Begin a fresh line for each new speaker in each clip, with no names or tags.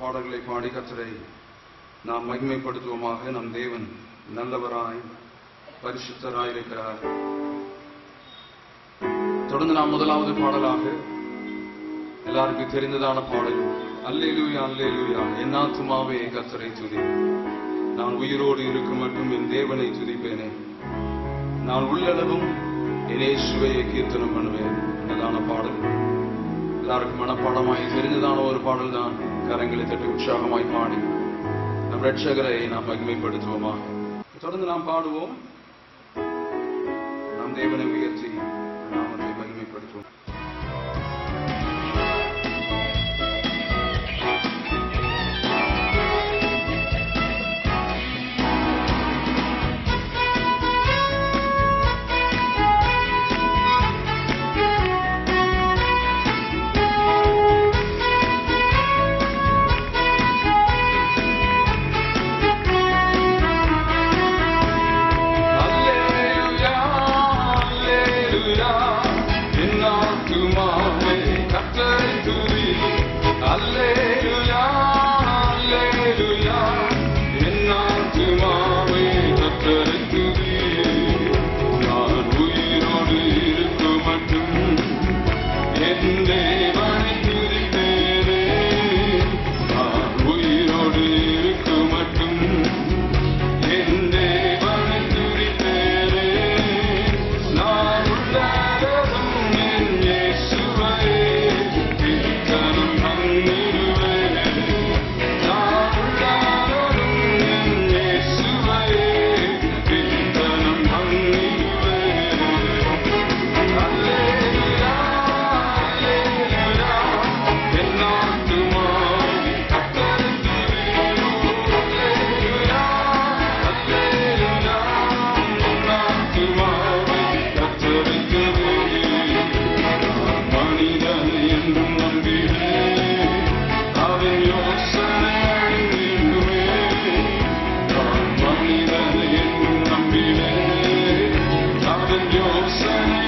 பாடல்களை பாடி கத்தரை நாம் மகிமைப்படுத்துவோமாக நம் தேவன் நல்லவராய் பரிசுத்தராய் இருக்கிறார் தொடர்ந்து நாம் முதலாவது பாடலாக எல்லாருக்கும் தெரிந்ததான பாடல் அல்லேலூயா அல்லேலூயா என் ஆத்துமாவே கத்தரை துதி. நான் உயிரோடு இருக்கும் மட்டும் என் தேவனை துதிப்பேனே. நான் உள்ளளவும் என் இயேசுவையை கீர்த்தனம் பண்ணுவேன். என்னதான பாடல்? எல்லாருக்கும் மனப்பாடமாய் தெரிந்ததான ஒரு பாடல் தான் கரங்களை தட்டி உற்சாகமாய் பாடி. நம் ரட்சகரை நாம் மகிமைப்படுத்துவோமா? தொடர்ந்து நாம் பாடுவோம். நம் தேவனை உயர்த்தி. sun.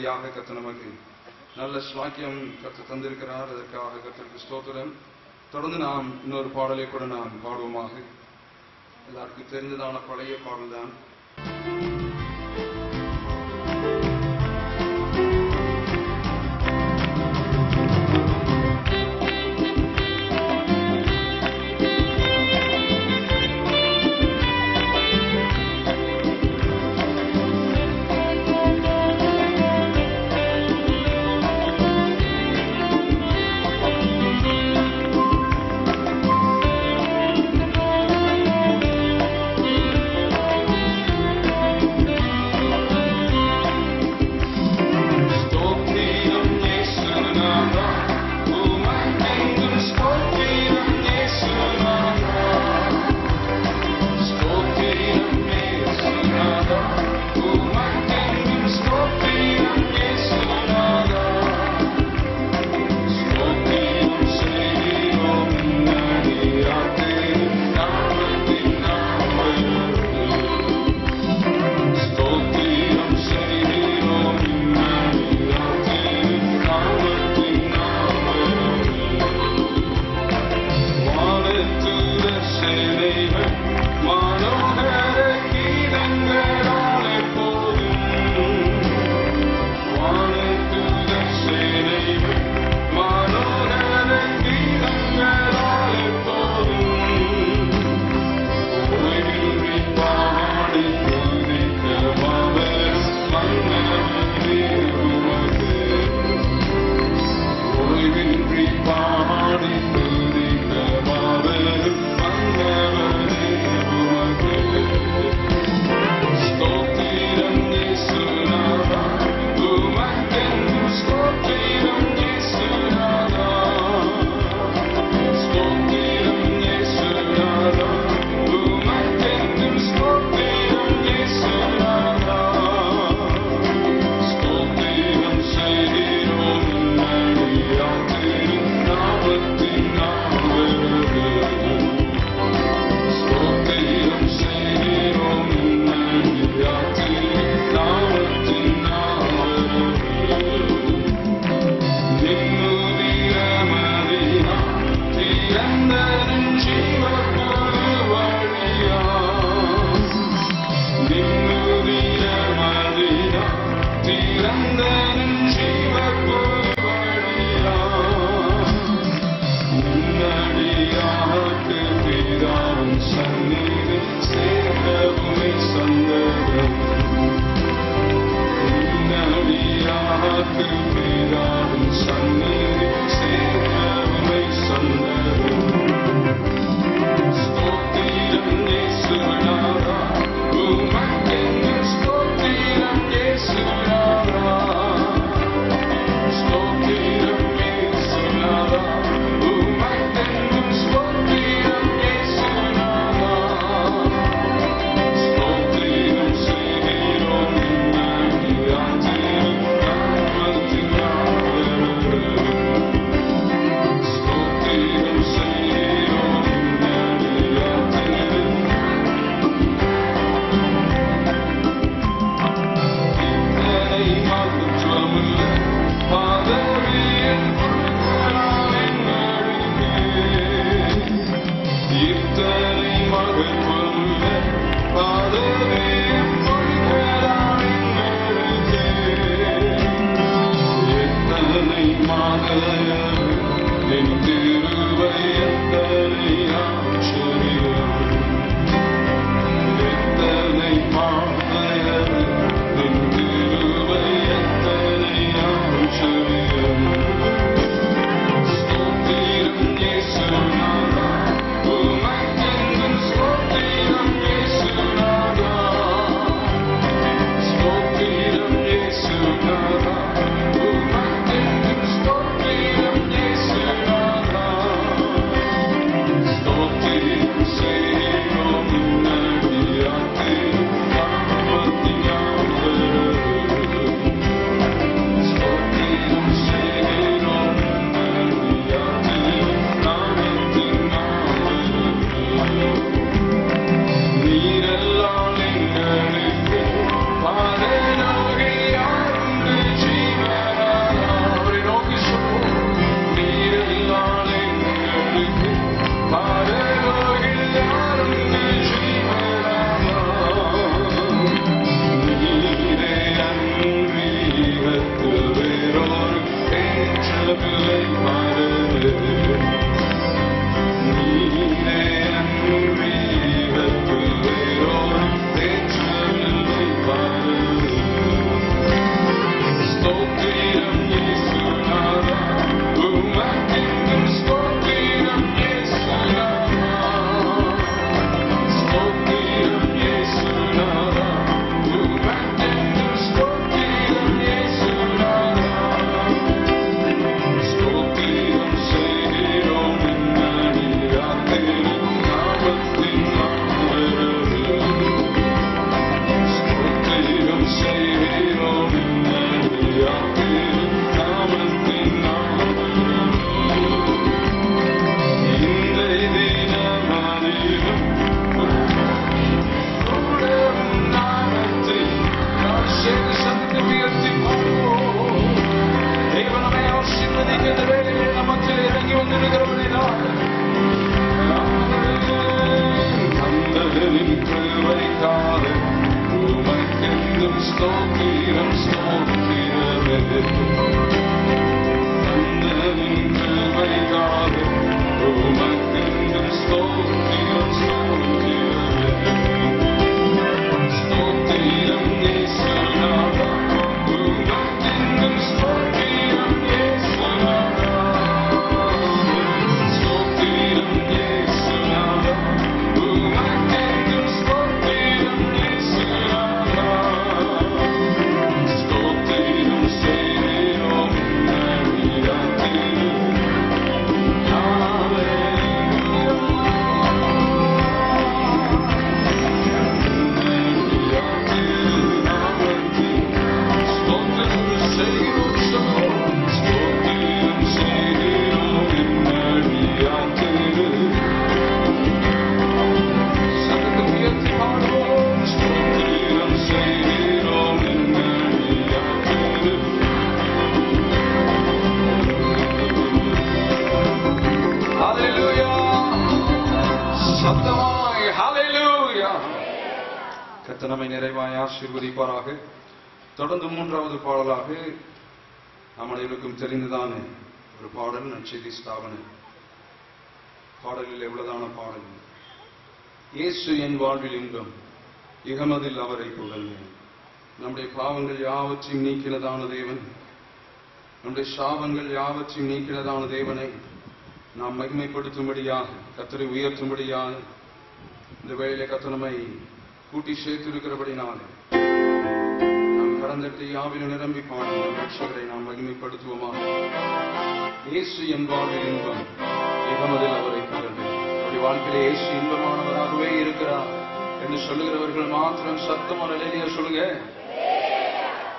செய்யும்படியாக கத்த நமக்கு நல்ல ஸ்லாக்கியம் கற்று தந்திருக்கிறார். அதற்காக கத்திற்கு ஸ்தோத்திரம். தொடர்ந்து நாம் இன்னொரு பாடலை கூட நாம் பாடுவோமாக. எல்லாருக்கும் தெரிந்ததான பழைய பாடல்தான். I'll keep on Sunday. தொடர்ந்து மூன்றாவது பாடலாக நாம் அனைவருக்கும் தெரிந்துதானே ஒரு பாடல் நற்செய்தி ஸ்தாபன. பாடலில் எவ்வளவுதான பாடல் இயேசு என் வாழ்வில் இன்பம் இகமதில் அவரை புகழ்ந்தேன் நம்முடைய பாவங்கள் யாவற்றையும் நீக்கினதான தேவன். நம்முடைய சாபங்கள் யாவற்றையும் நீக்கினதான தேவனை நாம் மகிமைப்படுத்தும்படியாக கத்தரை உயர்த்தும்படியாக இந்த வேளையில கத்தனமை கூட்டி சேர்த்திருக்கிறபடினாலே. நாம் கடந்தட்டு நிரம்பி பாடும் ரட்சகரை நாம் மகிமைப்படுத்துவோமா? இயேசு என்பார்கள் இன்பம். இகமதில் அவரை புகழ்ந்து அவருடைய வாழ்க்கையிலே இயேசு இன்பமானவராகவே இருக்கிறார். என்று சொல்லுகிறவர்கள் மாத்திரம் சத்தம் ஒரு சொல்லுங்க.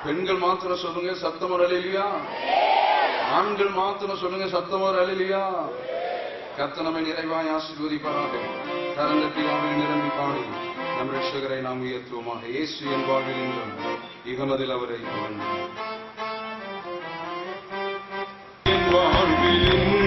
பெண்கள் மாத்திரம் சொல்லுங்க சத்தம் ஒரு ஆண்கள் மாத்திரம் சொல்லுங்க சத்தம் ஒரு கத்தனமை நிறைவாய் ஆசீர்வதிப்பாராக. கரந்தட்டி வாழ்வில் நிரம்பி பாடும் நம் ரட்சகரை நாம் உயர்த்துவோமாக. இயேசு என் வாழ்வில் இன்பம் இகமதில் அவரை புகழ்ந்து என் வாழ்வில் இன்பம் இகமதில்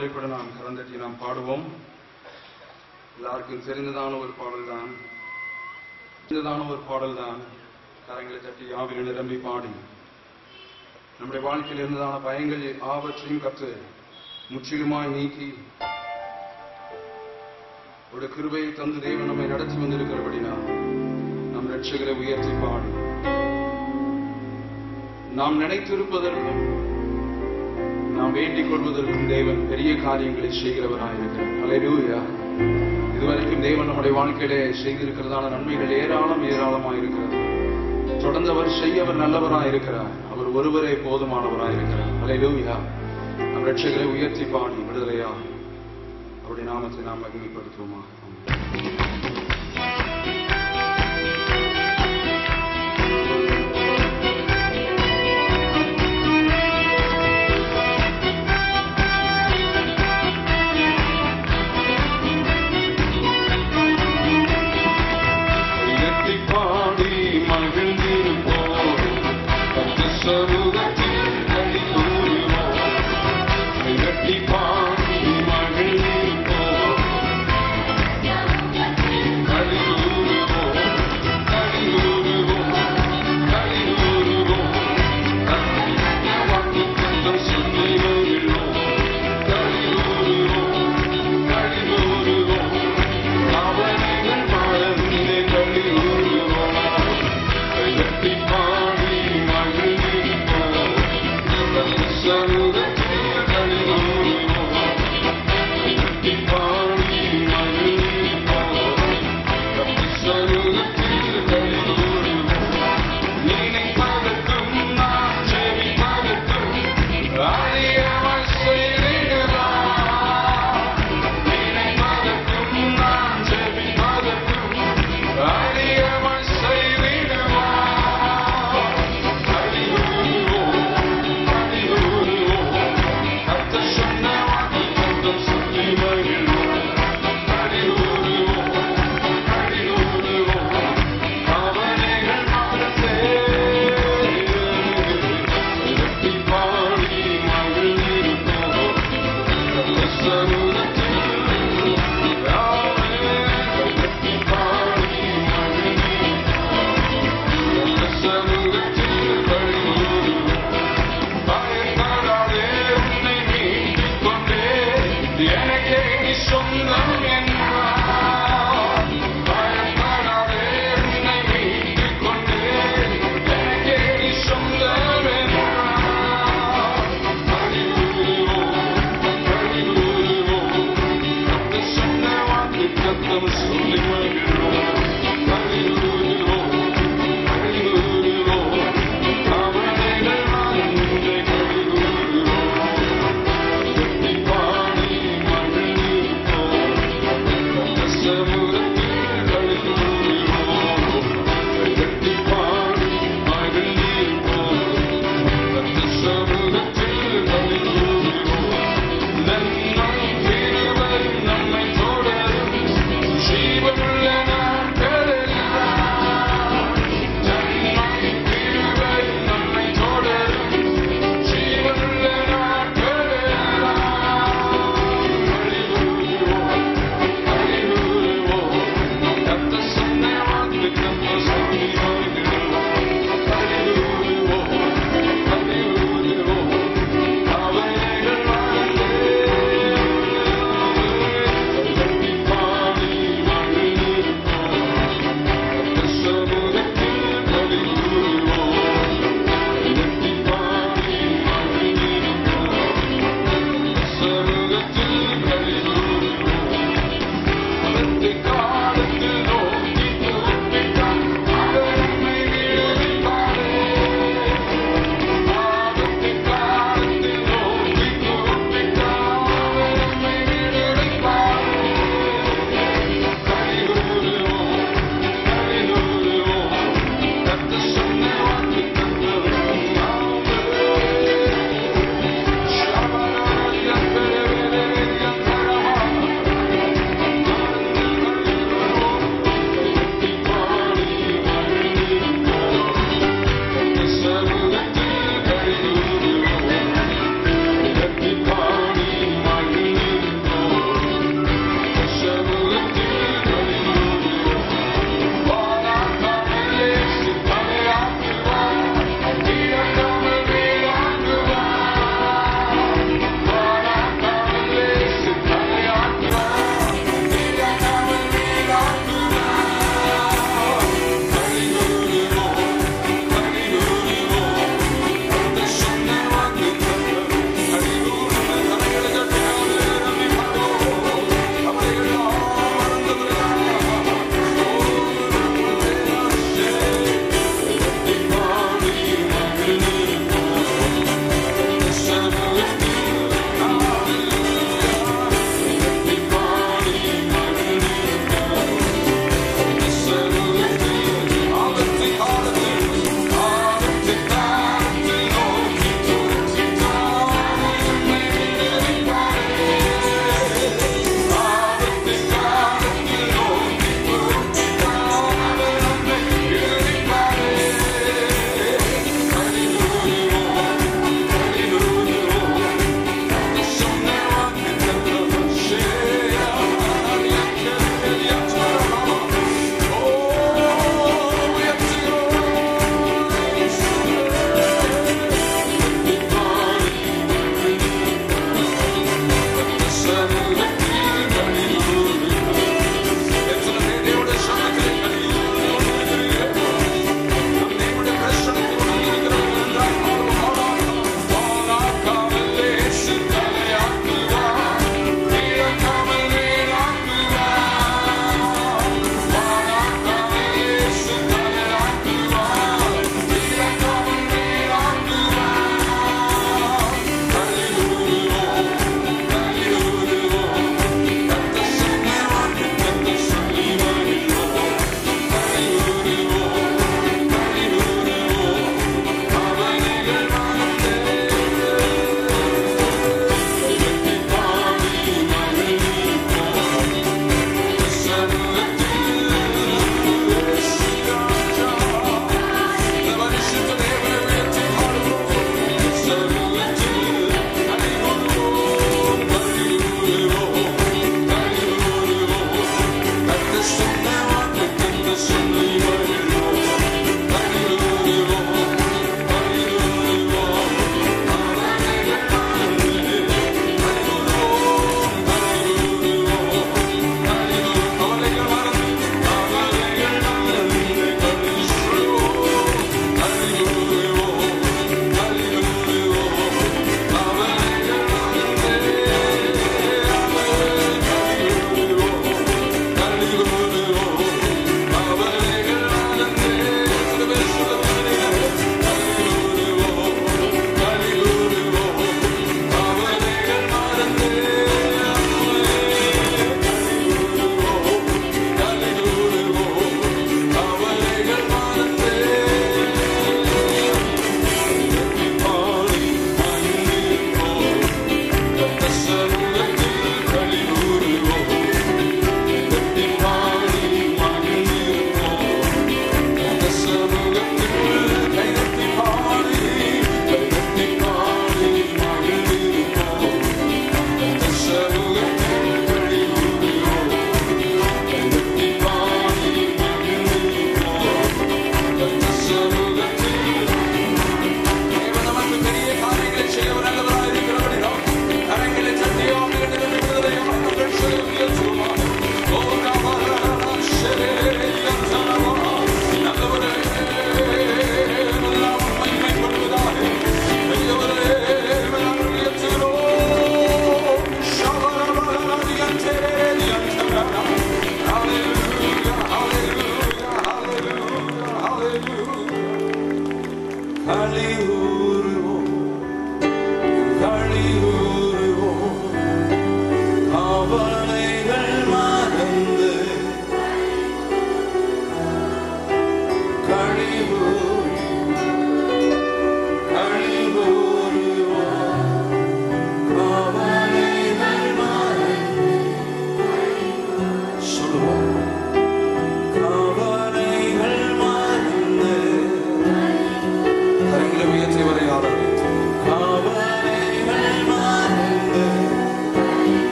பாடலை கூட நாம் கலந்தட்டி நாம் பாடுவோம். எல்லாருக்கும் தெரிந்ததான ஒரு பாடல் தான் தெரிந்ததான ஒரு பாடல் தான் கரங்களை தட்டி ஆவில நிரம்பி பாடி. நம்முடைய வாழ்க்கையில் இருந்ததான பயங்கள் ஆபற்றையும் கற்று முற்றிலுமாய் நீக்கி ஒரு கிருபையை தந்து தேவன் நம்மை நடத்தி வந்திருக்கிறபடினா நம் ரட்சகரை உயர்த்தி பாடும் நாம் நினைத்திருப்பதற்கும் நாம் வேண்டிக் கொள்வதற்கும் தேவன் பெரிய காரியங்களை செய்கிறவராயிருக்கிறார். அல்லேலூயா இதுவரைக்கும் தேவன் நம்முடைய வாழ்க்கையிலே செய்திருக்கிறதான நன்மைகள் ஏராளம் ஏராளமாக இருக்கிறது தொடர்ந்து அவர் நல்லவராக இருக்கிறார் அவர் ஒருவரே போதுமானவராக இருக்கிறார் அல்லேலூயா நம் ரட்சகரை உயர்த்தி பாடி விடுதலையா? அவருடைய நாமத்தை நாம் மகிமைப்படுத்துவோமா?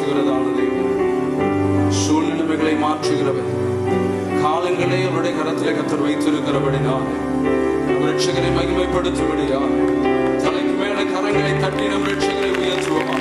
மாற்றுகிறதான தெய்வம் சூழ்நிலைமைகளை மாற்றுகிறவர். காலங்களே அவருடைய கரத்திலே கத்தர் வைத்திருக்கிறபடினால் ரட்சகரை மகிமைப்படுத்தும்படியா தலைக்கு மேல கரங்களை தட்டி நம் ரட்சகரை உயர்த்துவோமா